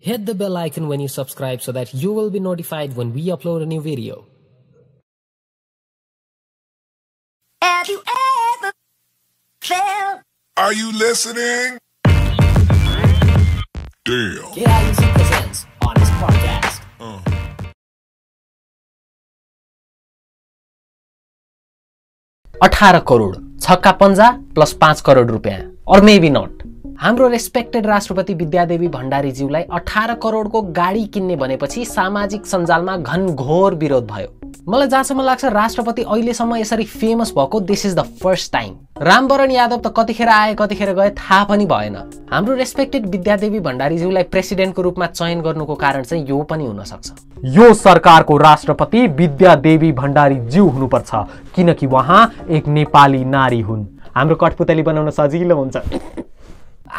Hit the bell icon when you subscribe so that you will be notified when we upload a new video. Have you ever felt Are you listening? Damn. KIUC presents Honest Podcast. अठार करोड छक्का पन्जा plus पाँच करोड रुपियाँ or maybe not हाम्रो respected राष्ट्रपति विद्यादेवी भण्डारीज्यूलाई अठार करोडको गाडी किन्ने भनेपछि सामाजिक सञ्जालमा घनघोर विरोध भयो। मलाई जहाँसम्म लाग्छ राष्ट्रपति अहिलेसम्म यसरी फेमस भएको this is the first time Ram Baran Yadav त कतिखेर आए कतिखेर गए थाहा पनि भएन। हाम्रो रेस्पेक्टेड विद्यादेवी भण्डारीज्यूलाई प्रेसिडेन्टको रूपमा चयन गर्नुको कारण चाहिँ यो पनि हुनसक्छ। यो सरकारको राष्ट्रपति विद्यादेवी भण्डारी ज्यू हुनुपर्छ किनकि उहाँ एक नेपाली नारी हुन्। हाम्रो कठपुतली बनाउन सजिलो हुन्छ।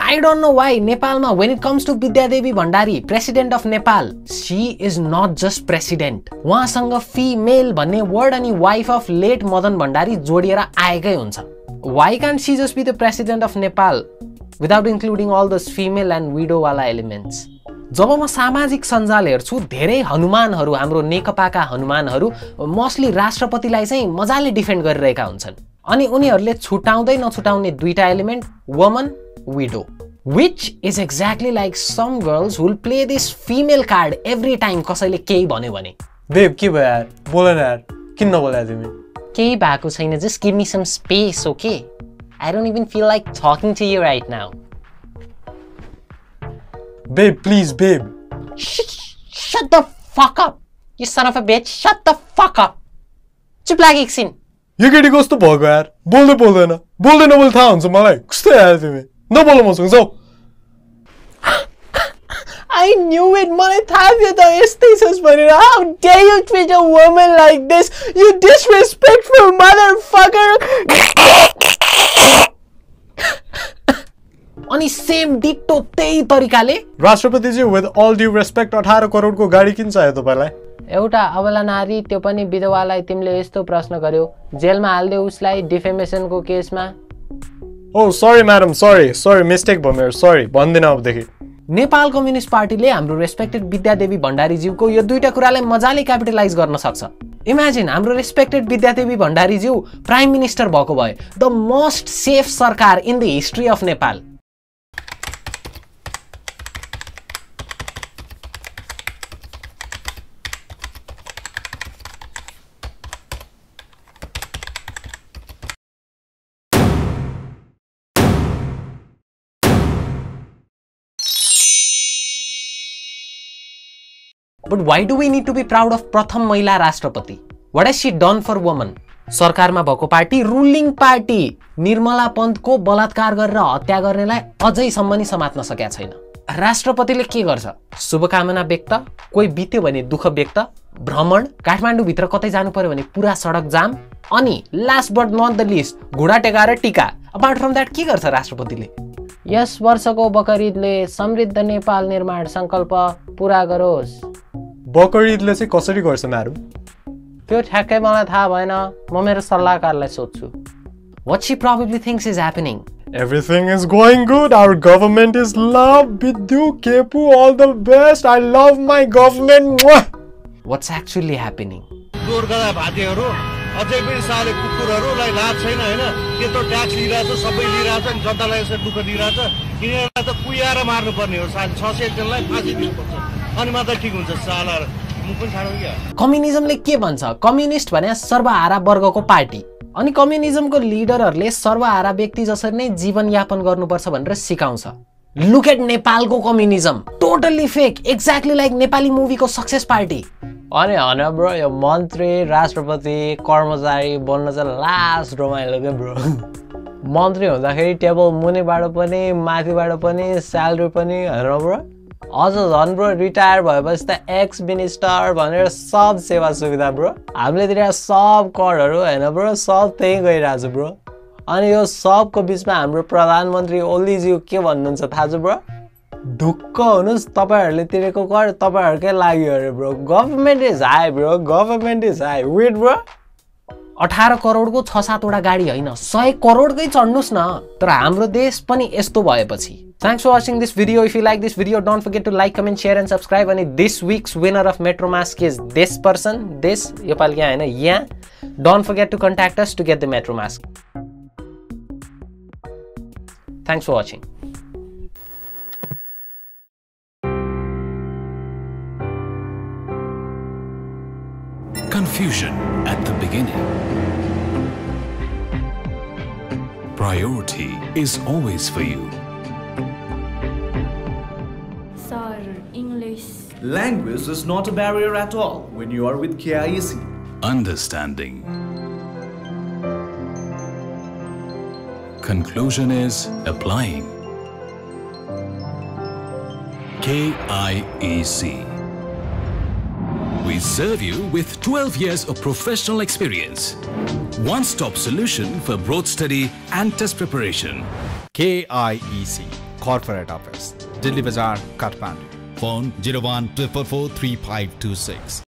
आई डोन्ट नो वाइ नेपालमा when it comes to Bidya Devi Bhandari president of Nepal she is not just president उहाँसँग फिमेल भन्ने वर्ड अनि wife of late Madan Bhandari जोडिएर आएकै हुन्छ वाइ कान C just be the president of Nepal without including all this female and विडोवाला elements जब म सामाजिक सञ्जाल हेर्छु धेरै हनुमानहरू हाम्रो नेकपाका हनुमानहरू मोस्टली राष्ट्रपतिलाई चाहिँ मजाले डिफेन्ड गरिरहेका हुन्छन्। अनि उनीहरूले छुटाउँदै नछुटाउने दुईटा एलिमेन्ट वमन widow which is exactly like some girls who will play this female card every time कसैले केही भन्यो भने बेब के भयो यार बोल न यार किन नबोला तिमी केही भएको छैन just give me some space okay I don't even feel like talking to you right now babe please babe shut the fuck up you son of a bitch shut the fuck up चुप लागे एकछिन यो केटी कस्तो भएको यार बोल्दै बोल्दैन बोल्दै नबोल्दै थाहा हुन्छ मलाई कस्तो यार तिमी नबोल मसँग जाऊ I knew it. मलाई थाहा थियो त यस्तै छस् भनेर how dare you treat a woman like this? You disrespectful motherfucker! अनि सेम डिक्टो त्यही तरिकाले राष्ट्रपतिजी विथ अल ड्यु रेस्पेक्ट अठार करोडको गाडी किन चाहियो तपाईँलाई? एउटा अबला नारी त्यो पनि विधवालाई तिमीले यस्तो प्रश्न गर्यो। जेलमा हालिदियो उसलाई डिफेमेसनको केसमा। ओ sorry madam sorry sorry mistake भयो मेरो सरी भन्दिनँ अबदेखि। नेपाल कम्युनिस्ट पार्टीले हाम्रो रेस्पेक्टेड विद्यादेवी भण्डारीज्यूको यो दुईटा कुरालाई मजाले क्यापिटलाइज गर्न सक्छ। इमेजिन हाम्रो रेस्पेक्टेड विद्यादेवी भण्डारीज्यू प्राइम मिनिस्टर भएको भए द मोस्ट सेफ सरकार in the history of Nepal but why do we need to be proud of प्रथम महिला राष्ट्रपति what has she done for women सरकारमा भएको पार्टी रुलिङ पार्टी निर्मला पन्तको बलात्कार गरेर हत्या गर्नेलाई अझैसम्म नि समात्न सकेका छैन राष्ट्रपतिले के गर्छ शुभकामना व्यक्त कोही बित्यो भने दुःख व्यक्त भ्रमण काठमाडौँभित्र कतै जानु पर्यो भने पुरा सडक जाम अनि last but not the least घुँडा टेकाएर टिका अपार्ट फ्रम द्याट के गर्छ राष्ट्रपतिले यस वर्षको बकरिदले समृद्ध नेपाल निर्माण सङ्कल्प पुरा गरोस्। बकर ईदले चाहिँ कसरी गर्छ म्याडम त्यो ठ्याक्कै मलाई थाहा भएन म मेरो सल्लाहकारलाई सोध्छु what she probably thinks is happening Everything is going good. Our government is love. Biddu, Kepu, all the best. I love my government. Mwah! What's actually happening चोरगदा भातेहरू अझै पनि साले कुकुरहरूलाई लाज छैन होइन त्यत्रो ट्याक्स लिइरहेछ सबै लिइरहेछ अनि जनतालाई यसरी दुःख दिइरहेछ यिनीहरूलाई त कुहाएर मार्नुपर्ने हो साले छ सय एकजनालाई फाँसी दिनुपर्छ अनि मात्र ठिक हुन्छ साला म पनि छाडौँ क्या। कम्युनिजमले के भन्छ? कम्युनिस्ट भने सर्वहारा वर्गको पार्टी। अनि कम्युनिजमको लिडरहरूले सर्वहारा व्यक्ति जसरी नै जीवनयापन गर्नुपर्छ भनेर सिकाउँछ। लुक एट नेपालको communism. Totally fake exactly like Nepali मुभीको success party अनि होइन ब्रो यो मन्त्री राष्ट्रपति कर्मचारी बोल्न चाहिँ लास्ट रमाइलो क्या ब्रो? मन्त्री हुँदाखेरि टेबल मुनिबाट पनि माथिबाट पनि स्यालेरी पनि होइन ब्रो? अझ झन् ब्रो रिटायर भएपछि त एक्स मिनिस्टर भनेर सब सेवा सुविधा ब्रो। हामीलेतिर सब करहरू होइन ब्रो? सब त्यहीँ गइरहेको छ ब्रो। अनि यो सबको बिचमा हाम्रो प्रधानमन्त्री ओलीज्यू के भन्नुहुन्छ थाहा छ ब्रो? ढुक्क हुनुहोस् तपाईँहरूले तिरेको कर तपाईँहरूकै लागि अरे bro. Government is high bro government is high. Wait bro? अठार करोडको छ सातवटा गाडी होइन सय करोडकै चढ्नुहोस् न। तर हाम्रो देश पनि यस्तो भएपछि। Thanks for watching this video. If you like this video, don't forget to like, comment, share and subscribe. And this week's winner of Metro Mask is this person. This, योपालि यहाँ होइन यहाँ. Don't forget to contact us to get the Metro Mask. Thanks for watching. Confusion at the beginning. Priority is always for you. Language is not a barrier at all when you are with KIEC. Understanding. Conclusion is applying. KIEC. We serve you with 12 years of professional experience. One stop solution for broad study and test preparation. KIEC, Corporate Office, Delhi Bazaar, Kathmandu. Phone 01 444 3526.